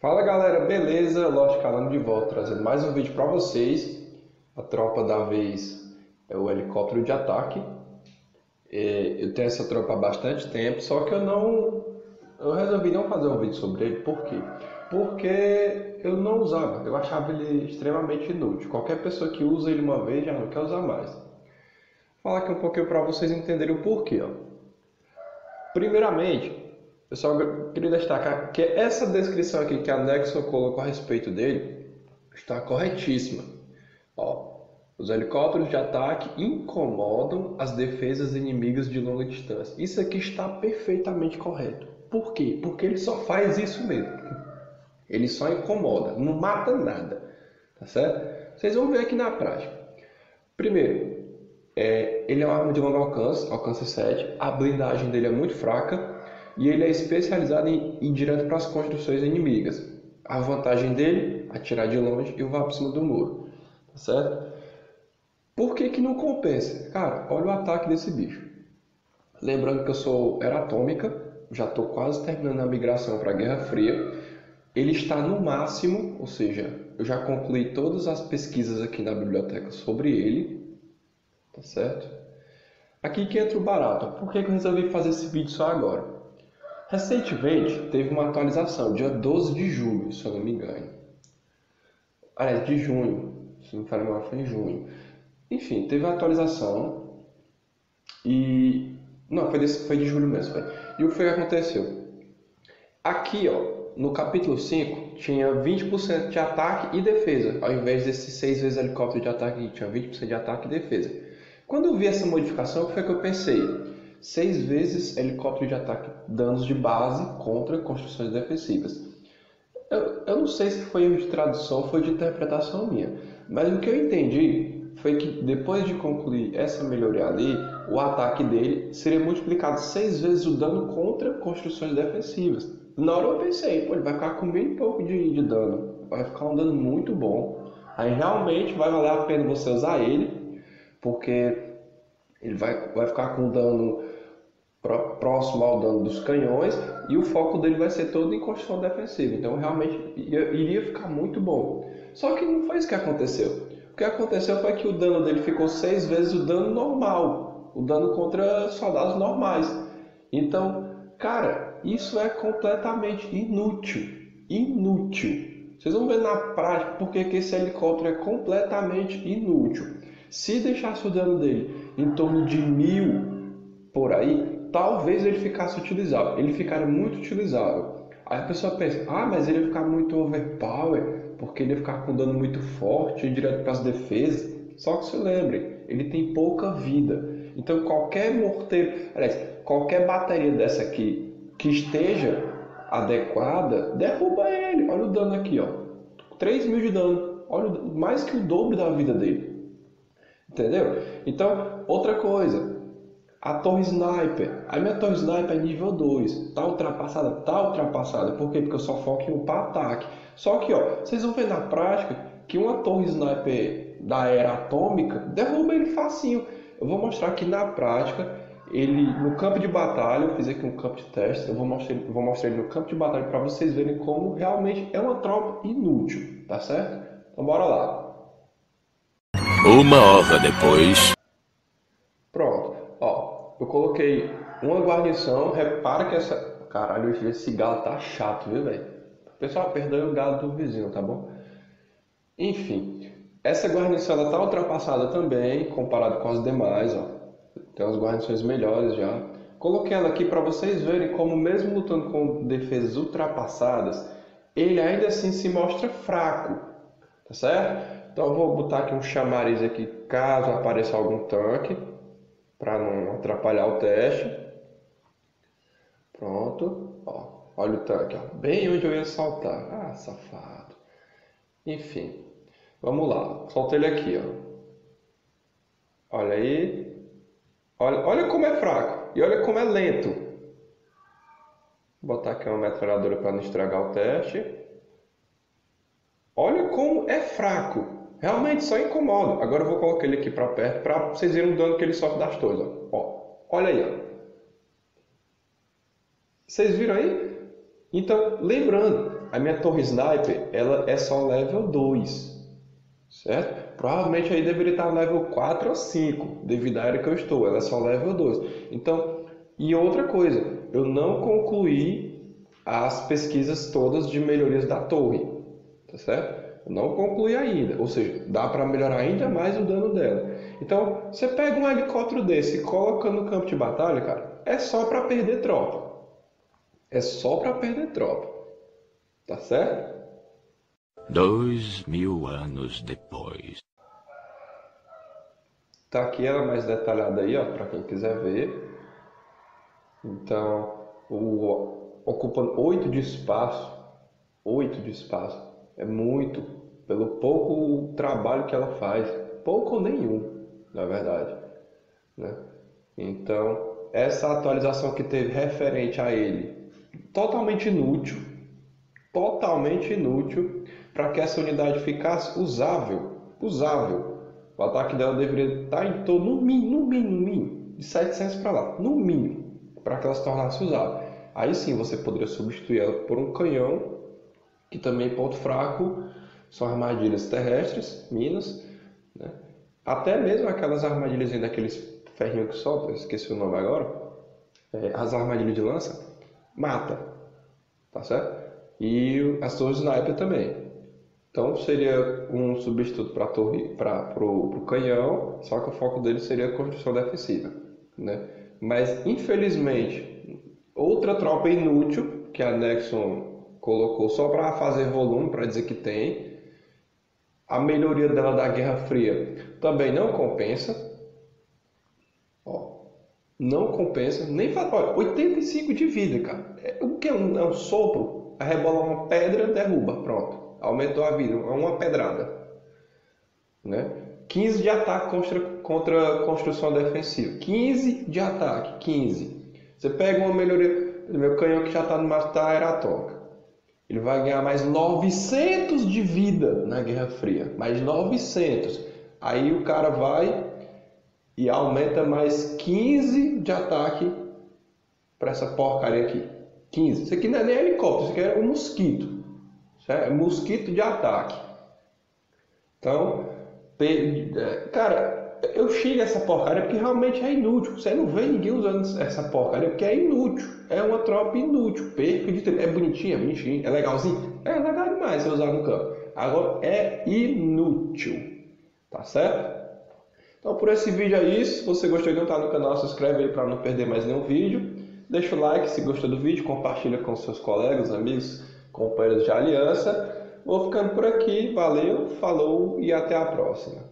Fala galera, beleza? Lost Calando de volta, trazendo mais um vídeo para vocês. A tropa da vez é o helicóptero de ataque. É, eu tenho essa tropa há bastante tempo, só que eu não. Eu resolvi não fazer um vídeo sobre ele, por quê? Porque eu não usava, eu achava ele extremamente inútil. Qualquer pessoa que usa ele uma vez já não quer usar mais. Vou falar aqui um pouquinho para vocês entenderem o porquê. Ó. Primeiramente, eu só queria destacar que essa descrição aqui que a Nexon colocou a respeito dele está corretíssima. Ó, os helicópteros de ataque incomodam as defesas inimigas de longa distância. Isso aqui está perfeitamente correto. Por quê? Porque ele só faz isso mesmo. Ele só incomoda, não mata nada. Tá certo? Vocês vão ver aqui na prática. Primeiro, é, ele é uma arma de longo alcance, alcance 7. A blindagem dele é muito fraca e ele é especializado em ir direto para as construções inimigas. A vantagem dele, atirar de longe e voar por cima do muro, tá certo? Por que que não compensa? Cara, olha o ataque desse bicho. Lembrando que eu sou era atômica, já estou quase terminando a migração para a Guerra Fria. Ele está no máximo, ou seja, eu já concluí todas as pesquisas aqui na biblioteca sobre ele, tá certo? Aqui que entra o barato. Por que, que eu resolvi fazer esse vídeo só agora? Recentemente teve uma atualização, dia 12 de julho, se eu não me engano. Aliás, de junho, se não me falha mal, foi em junho. Enfim, teve uma atualização e. Não, foi, desse, foi de julho mesmo. Foi. E o que aconteceu? Aqui, ó, no capítulo 5, tinha 20% de ataque e defesa, ao invés desses 6 vezes helicóptero de ataque, tinha 20% de ataque e defesa. Quando eu vi essa modificação, o que foi que eu pensei? Seis vezes helicóptero de ataque danos de base contra construções defensivas. Eu, eu não sei se foi de tradução ou foi de interpretação minha, mas o que eu entendi foi que depois de concluir essa melhoria ali, o ataque dele seria multiplicado seis vezes o dano contra construções defensivas. Na hora eu pensei, pô, ele vai ficar com bem pouco de, de dano, vai ficar um dano muito bom. Aí realmente vai valer a pena você usar ele, porque ele vai, vai ficar com dano próximo ao dano dos canhões e o foco dele vai ser todo em construção defensiva. Então realmente iria ficar muito bom. Só que não foi isso que aconteceu. O que aconteceu foi que o dano dele ficou seis vezes o dano normal, o dano contra soldados normais. Então, cara, isso é completamente inútil. Inútil. Vocês vão ver na prática porque que esse helicóptero é completamente inútil. Se deixasse o dano dele em torno de mil por aí, talvez ele ficasse utilizável. Ele ficaria muito utilizável. Aí a pessoa pensa, ah, mas ele ia ficar muito overpower, porque ele ia ficar com dano muito forte, ir direto para as defesas. Só que se lembre, ele tem pouca vida. Então qualquer morteiro, aliás, qualquer bateria dessa aqui que esteja adequada, derruba ele. Olha o dano aqui, ó. 3 mil de dano. Olha, mais que o dobro da vida dele. Entendeu? Então, outra coisa, a torre sniper. A minha torre sniper é nível 2. Tá ultrapassada? Tá ultrapassada. Por quê? Porque eu só foco em upar ataque. Só que, ó, vocês vão ver na prática que uma torre sniper da era atômica derruba ele facinho. Eu vou mostrar aqui na prática ele no campo de batalha. Eu fiz aqui um campo de teste. Eu vou mostrar, vou mostrar ele no campo de batalha para vocês verem como realmente é uma tropa inútil, tá certo? Então bora lá. Uma hora depois. Pronto. Ó, eu coloquei uma guarnição. Repara que essa. Caralho, esse galo tá chato, viu, velho? Pessoal, perdoe o galo do vizinho, tá bom? Enfim, essa guarnição ela tá ultrapassada também, comparado com as demais, ó. Tem umas guarnições melhores já. Coloquei ela aqui para vocês verem como, mesmo lutando com defesas ultrapassadas, ele ainda assim se mostra fraco, tá certo? Então eu vou botar aqui um chamariz aqui caso apareça algum tanque para não atrapalhar o teste. Pronto, ó, olha o tanque, ó, bem onde eu ia saltar. Ah, safado. Enfim, vamos lá. Solta ele aqui, ó. Olha aí. Olha, olha como é fraco e olha como é lento. Vou botar aqui uma metralhadora para não estragar o teste. Olha como é fraco. Realmente só incomoda. Agora eu vou colocar ele aqui para perto para vocês verem o dano que ele sofre das. Ó. ó. olha aí. Ó. Vocês viram aí? Então, lembrando, a minha torre sniper, ela é só level 2, certo? Provavelmente aí deveria estar level 4 ou 5, devido à área que eu estou, ela é só level 2. Então, e outra coisa, eu não concluí as pesquisas todas de melhorias da torre, tá certo? Não concluí ainda, ou seja, dá para melhorar ainda mais o dano dela. Então, você pega um helicóptero desse e coloca no campo de batalha, cara, é só para perder tropa. É só para perder tropa. Tá certo? Dois mil anos depois. Tá aqui ela mais detalhada aí, ó, para quem quiser ver. Então, o, ocupa 8 de espaço. 8 de espaço. É muito, pelo pouco trabalho que ela faz. Pouco ou nenhum, na verdade. Né? Então, essa atualização que teve referente a ele, totalmente inútil. Totalmente inútil para que essa unidade ficasse usável. Usável. O ataque dela deveria estar em torno, no mínimo, no mínimo, no mínimo, de 700 para lá. No mínimo para que ela se tornasse usável. Aí sim você poderia substituir ela por um canhão, que também ponto fraco são armadilhas terrestres, minas, né? até mesmo aquelas armadilhas daqueles ferrinhos que soltam, esqueci o nome agora, é, as armadilhas de lança, mata, tá certo? E as torres sniper também. Então seria um substituto para torre, para o canhão, só que o foco dele seria a construção defensiva, né? Mas, infelizmente, outra tropa inútil que a Nexon colocou só para fazer volume, para dizer que tem, a melhoria dela da Guerra Fria também não compensa. Ó, não compensa. Nem faz. Olha, 85 de vida, cara. É, o que é um, é um sopro? A rebola uma pedra, derruba. Pronto. Aumentou a vida. É uma pedrada. Né? 15 de ataque contra, contra construção defensiva. 15 de ataque. 15. Você pega uma melhoria. Meu canhão que já está no Master Eratoca. Ele vai ganhar mais 900 de vida na Guerra Fria. Mais 900. Aí o cara vai e aumenta mais 15 de ataque para essa porcaria aqui. 15. Isso aqui não é nem helicóptero, isso aqui é um mosquito. Certo? É mosquito de ataque. Então, é, cara, eu xingo essa porcaria porque realmente é inútil. Você não vê ninguém usando essa porcaria porque é inútil. É uma tropa inútil. Perca de tempo. É bonitinho, é bonitinho. É legalzinho? É legal demais você usar no campo. Agora é inútil. Tá certo? Então por esse vídeo é isso. Se você gostou de não estar no canal, se inscreve aí para não perder mais nenhum vídeo. Deixa o like se gostou do vídeo, compartilha com seus colegas, amigos, companheiros de aliança. Vou ficando por aqui, valeu, falou e até a próxima.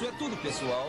Isso é tudo, pessoal.